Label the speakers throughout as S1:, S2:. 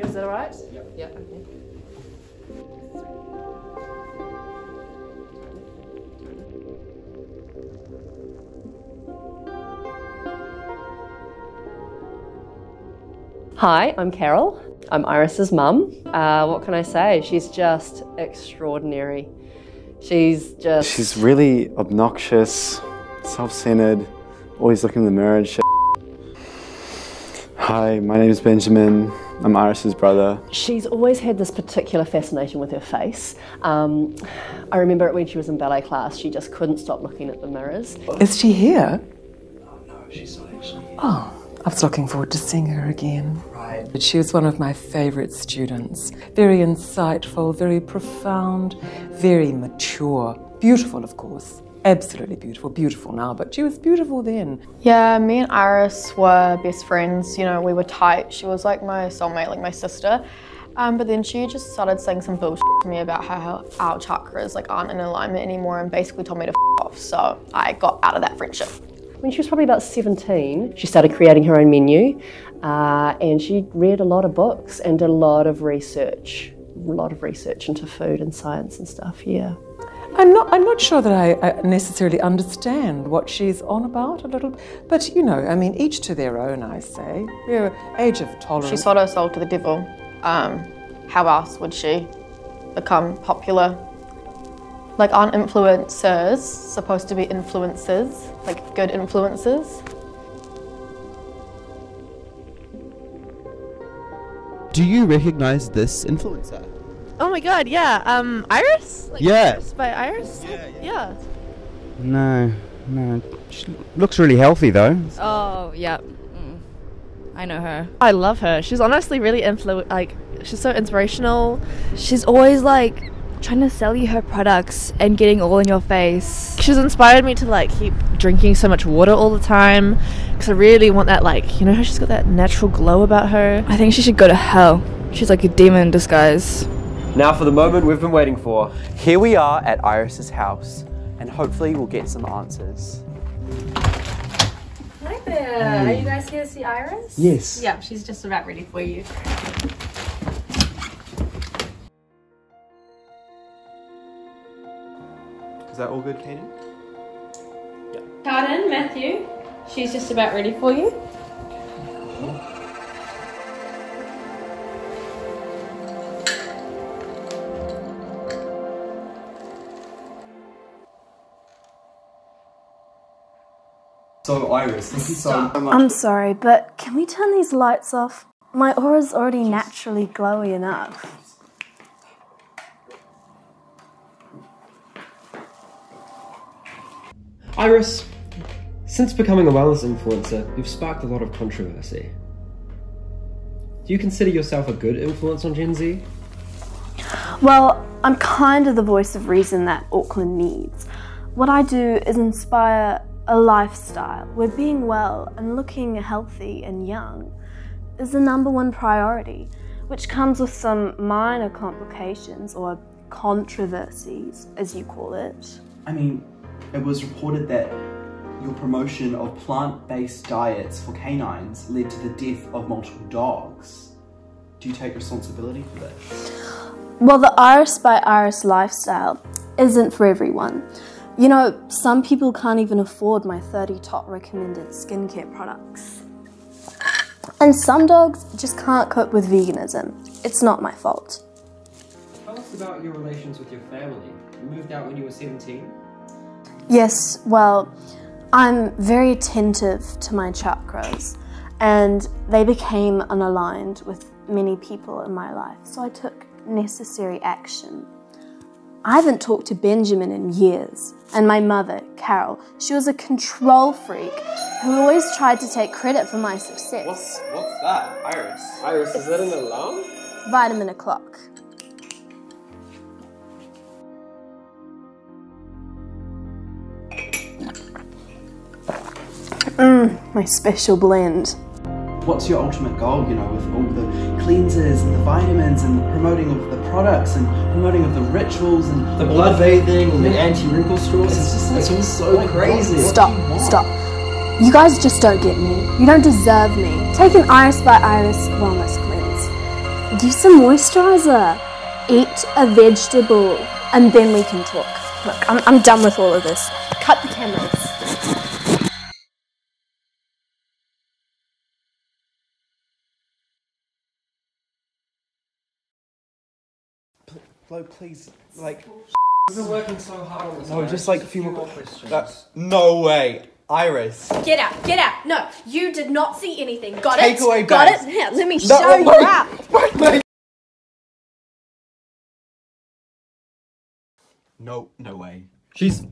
S1: you. Is that all right? Yep. Yeah. Okay. Hi, I'm Carol. I'm Iris's mum. Uh, what can I say? She's just extraordinary. She's just.
S2: She's really obnoxious, self centered, always looking in the mirror and shit. Hi, my name is Benjamin. I'm Iris's brother.
S1: She's always had this particular fascination with her face. Um, I remember it when she was in ballet class, she just couldn't stop looking at the mirrors.
S3: Is she here?
S2: Oh no, she's not actually.
S3: Oh, I was looking forward to seeing her again.
S2: Right.
S3: But she was one of my favourite students. Very insightful, very profound, very mature. Beautiful, of course. Absolutely beautiful. Beautiful now, but she was beautiful then.
S4: Yeah, me and Iris were best friends. You know, we were tight. She was like my soulmate, like my sister. Um, but then she just started saying some bullshit to me about how our chakras like aren't in alignment anymore, and basically told me to f off. So I got out of that friendship.
S1: When she was probably about 17, she started creating her own menu uh, and she read a lot of books and did a lot of research, a lot of research into food and science and stuff, yeah.
S3: I'm not, I'm not sure that I, I necessarily understand what she's on about a little, but you know, I mean, each to their own, I say. We're age of tolerance.
S4: She sold her soul to the devil. Um, how else would she become popular? Like, aren't influencers supposed to be influencers? Like, good influencers?
S5: Do you recognize this influencer?
S6: Oh my god, yeah. Um, Iris? Like
S5: Yeah.
S6: Iris by Iris? Yeah. Yeah.
S5: No, no. She looks really healthy though.
S7: Oh, yeah. Mm. I know her.
S6: I love her. She's honestly really influ like she's so inspirational.
S7: She's always like trying to sell you her products and getting all in your face.
S6: She's inspired me to like keep drinking so much water all the time because I really want that like you know how she's got that natural glow about her.
S7: I think she should go to hell. She's like a demon in disguise.
S8: Now for the moment we've been waiting for. Here we are at Iris's house, and hopefully we'll get some answers.
S9: Hi there. Are you guys here to see Iris?
S5: Yes.
S9: Yeah, she's just about ready for you.
S8: Is that all good, Caden?
S9: Carden, Mathew, she's just about ready for you.
S8: So Iris, thank you so much.
S10: I'm sorry, but can we turn these lights off? My aura's already naturally glowy enough.
S11: Iris, since becoming a wellness influencer, you've sparked a lot of controversy. Do you consider yourself a good influence on Gen Z?
S10: Well, I'm kind of the voice of reason that Auckland needs. What I do is inspire a lifestyle where being well and looking healthy and young is the number one priority, which comes with some minor complications or controversies, as you call it.
S12: I mean, it was reported that your promotion of plant based diets for canines led to the death of multiple dogs. Do you take responsibility for this?
S10: Well, the Iris by Iris lifestyle isn't for everyone. You know, some people can't even afford my 30 top recommended skincare products. And some dogs just can't cope with veganism. It's not my fault.
S11: Tell us about your relations with your family. You moved out when you were 17?
S10: Yes, well, I'm very attentive to my chakras, and they became unaligned with many people in my life, so I took necessary action. I haven't talked to Benjamin in years, and my mother, Carol, she was a control freak who always tried to take credit for my success.
S8: What's what's that, Iris? Iris, is that an alarm?
S10: Vitamin o'clock. Mmm, my special blend.
S12: What's your ultimate goal, you know, with all the cleansers and the vitamins and the promoting of the products and promoting of the rituals and
S11: The blood bathing and the anti-wrinkle straws.
S12: It's just
S11: it's all so crazy.
S10: Stop, stop. You guys just don't get me. You don't deserve me. Take an Iris by Iris wellness cleanse. use some moisturizer, eat a vegetable, and then we can talk. Look, I'm, I'm done with all of this. Cut the cameras.
S12: Flo, please, like.
S11: We've been working so hard on this.
S12: No, just like a few more
S11: questions.
S12: That, no way, Iris.
S13: Get out, get out. No, you did not see anything. Got
S12: Take
S13: it?
S12: away
S13: Got
S12: bags.
S13: it? Here, let me
S12: No,
S13: show you
S12: wait,
S13: out.
S12: wait, wait. No, no way.
S11: She's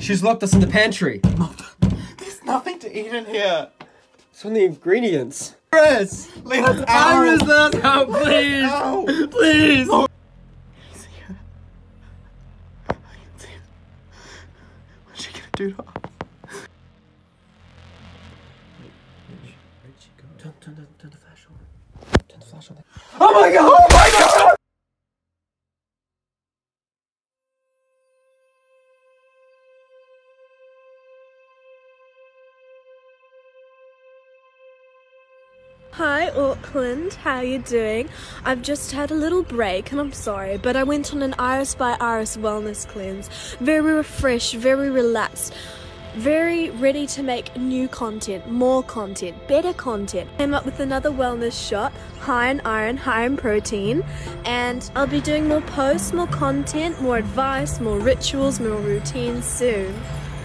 S11: she's locked us in the pantry.
S12: There's nothing to eat in here.
S11: It's on the ingredients.
S12: Iris, let us out.
S11: Iris, let us out, please.
S12: Ow.
S11: Please.
S12: What's she gonna to us?
S11: Turn, turn, turn the flash on. Turn the flash on.
S12: Oh my god! Oh my god!
S14: Hi Auckland, how you doing? I've just had a little break and I'm sorry, but I went on an Iris by Iris wellness cleanse. Very refreshed, very relaxed, very ready to make new content, more content, better content. Came up with another wellness shot, high in iron, high in protein, and I'll be doing more posts, more content, more advice, more rituals, more routines soon.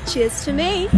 S14: Cheers to me!